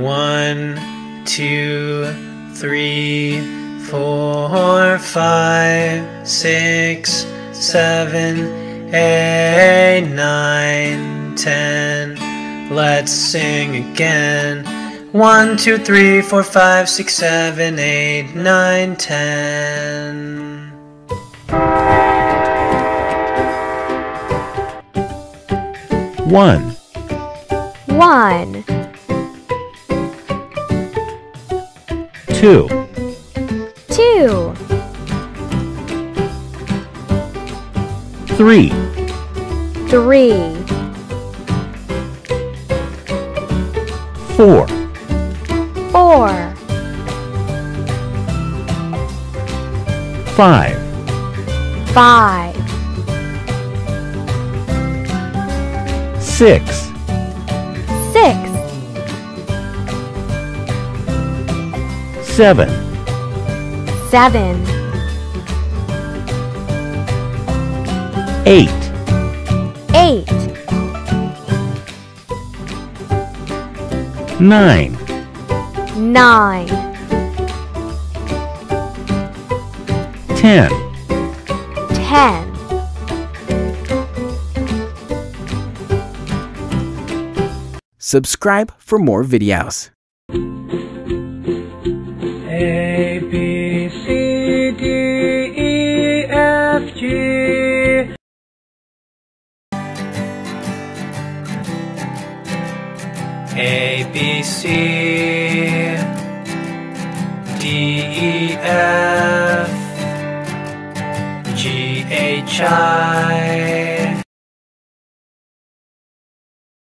One, two, three, four, five, six, seven, eight, nine, ten. Let's sing again. One, two, three, four, five, six, seven, eight, nine, ten. One, one, two, two, three, three, four, four, five, five, six, seven, seven, eight, eight, nine, nine, ten. ten. Subscribe for more videos. A B C D E F G A B C D E F G H I